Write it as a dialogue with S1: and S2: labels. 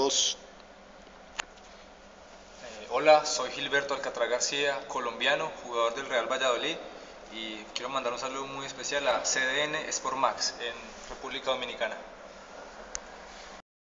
S1: Eh, hola, soy Gilberto Alcatraz García, colombiano, jugador del Real Valladolid y quiero mandar un saludo muy especial a CDN Sport Max en República Dominicana.